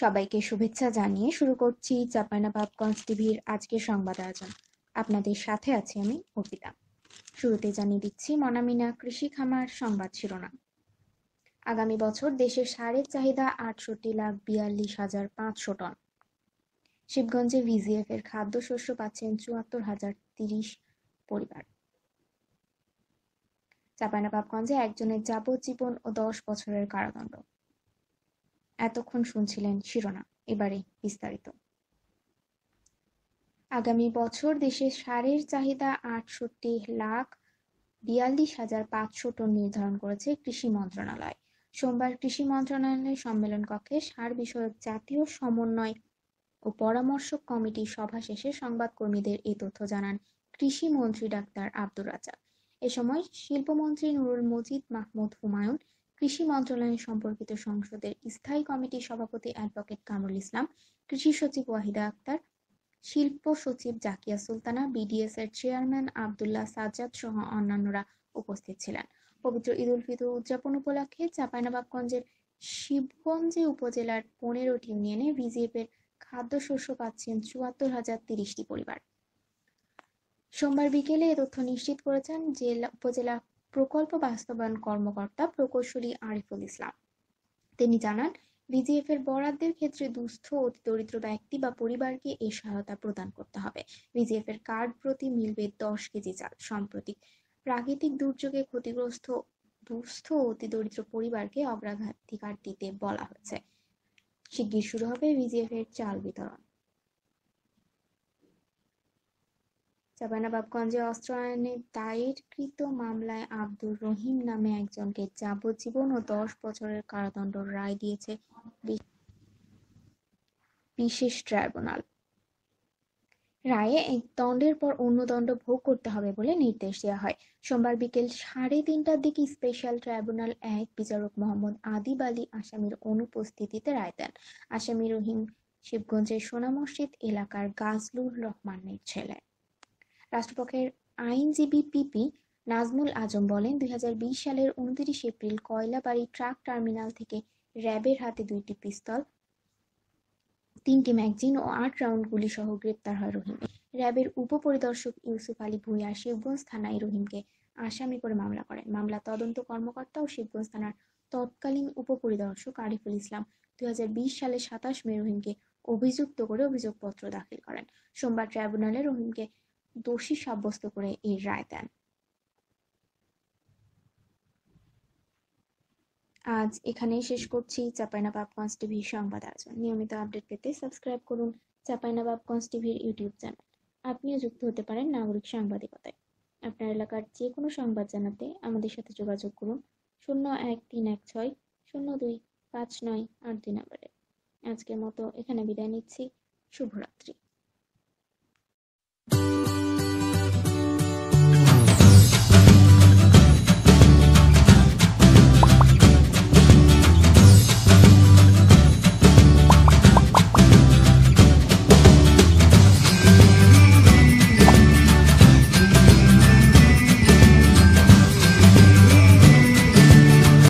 সবাইকে শুভেচ্ছা জানিয়ে শুরু করছি চাঁপাইনবাবগঞ্জ টিভির আজকের সংবাদ আয়োজন। আপনাদের সাথে আছি আমি অর্পিতা। শুরুতে জানিয়ে দিচ্ছি, মনামিনা কৃষি খামার সংবাদ শিরোনাম। আগামী বছর দেশের সারের চাহিদা আটষট্টি লাখ বিয়াল্লিশ হাজার পাঁচশো টন। শিবগঞ্জে ভিজিএফ এর খাদ্যশস্য পাচ্ছেন চুয়াত্তর হাজার তিরিশ পরিবার। চাঁপাইনবাবগঞ্জে একজনের যাবজ্জীবন ও দশ বছরের কারাদণ্ড। এতক্ষণ শুনছিলেন শিরোনাম। এবারে বিস্তারিত। আগামী বছর দেশে সারের চাহিদা আটষট্টি লাখ বিয়াল্লিশ হাজার পাঁচশো টন নির্ধারণ করেছে কৃষি মন্ত্রণালয়। সোমবার কৃষি মন্ত্রণালয়ের সম্মেলন কক্ষে সার বিষয়ক জাতীয় সমন্বয় ও পরামর্শক কমিটির সভা শেষে সংবাদকর্মীদের এই তথ্য জানান কৃষি মন্ত্রী ডাক্তার আব্দুর রাজা এ সময় শিল্পমন্ত্রী নুরুল মজিদ মাহমুদ হুমায়ুন কৃষি মন্ত্রণালয় সম্পর্কিত সংসদের স্থায়ী কমিটির সভাপতি অ্যাডভোকেট কামরুল ইসলাম, কৃষি সচিব ওয়াহিদা আক্তার, শিল্প সচিব জাকিয়া সুলতানা, বিডিএস এর চেয়ারম্যান আবদুল্লাহ সাজ্জাদ সহ অন্যান্যরা উপস্থিত ছিলেন। পবিত্র ঈদ উল ফিতর উদযাপন উপলক্ষে চাঁপাইনবাবগঞ্জের শিবগঞ্জে উপজেলার পনেরোটি ইউনিয়নে ভিজিএফ এর খাদ্যশস্য পাচ্ছেন চুয়াত্তর হাজার তিরিশটি পরিবার। সোমবার বিকেলে এ তথ্য নিশ্চিত করেছেন জেলা, উপজেলা প্রকল্প বাস্তবায়ন কর্মকর্তা প্রকৌশলী আরিফুল ইসলাম। তিনি জানান বিজিএফ এর বরাদ্দের ক্ষেত্রে দুস্থ অতি দরিদ্র ব্যক্তি বা পরিবারকে এই সহায়তা প্রদান করতে হবে। বিজিএফ এর কার্ড প্রতি মিলবে দশ কেজি চাল। সম্প্রতি প্রাকৃতিক দুর্যোগে ক্ষতিগ্রস্ত, দুস্থ অতি দরিদ্র পরিবারকে অগ্রাধিকার দিতে বলা হয়েছে। শিগগির শুরু হবে বিজিএফ এর চাল বিতরণ। চাঁপাইনবাবগঞ্জে অস্ত্র আইনে দায়েরকৃত মামলায় আব্দুর রহিম নামে একজনকে যাবজ্জীবন ও দশ বছরের কারাদণ্ড রায় দিয়েছে বিশেষ ট্রাইব্যুনাল। রায়ে এক দণ্ডের পর অন্য দণ্ড ভোগ করতে হবে বলে নির্দেশ দেওয়া হয়। সোমবার বিকেল সাড়ে তিনটার দিকে স্পেশাল ট্রাইব্যুনাল এক বিচারক মোহাম্মদ আদিব আলী আসামির অনুপস্থিতিতে রায় দেন। আসামি রহিম শিবগঞ্জের সোনা মসজিদ এলাকার গাজলুর রহমানের ছেলে। রাষ্ট্রপক্ষের আইনজীবী পিপি নাজমুল আজম বলেন, দুই সালের উনত্রিশ এপ্রিল কয়লাবাড়ি ট্রাক টার্মিনাল থেকে র্যাবের হাতে দুইটি পিস্তল, তিনটি ম্যাগজিন ও আট রাউন্ড গুলি সহ গ্রেপ্তার হয় রহিম। র্যাবের উপপরিদর্শক ইউসুফ আলী ভূঁইয়া শিবগঞ্জ থানায় রহিমকে আসামি করে মামলা করেন। মামলা তদন্ত কর্মকর্তা ও শিবগঞ্জ থানার তৎকালীন উপপরিদর্শক আরিফুল ইসলাম দুই সালের সাতাশ মে রহিমকে অভিযুক্ত করে অভিযোগপত্র দাখিল করেন। সোমবার ট্রাইব্যুনালে রহিমকে দোষী সাব্যস্ত করে এই রায় দেন। আজ এখানেই শেষ করছি চাঁপাইনবাবগঞ্জ টিভির সংবাদ আয়োজন। নিয়মিত আপডেট পেতে সাবস্ক্রাইব করুন চাঁপাইনবাবগঞ্জ টিভির ইউটিউব চ্যানেল। আপনিও যুক্ত হতে পারেন নাগরিক সাংবাদিকতায়। আপনার এলাকার যে কোনো সংবাদ জানাতে আমাদের সাথে যোগাযোগ করুন শূন্য এক তিন এক ছয় শূন্য দুই পাঁচ নয় আট দুই নম্বরে। আজকের মতো এখানে বিদায় নিচ্ছি। শুভরাত্রি।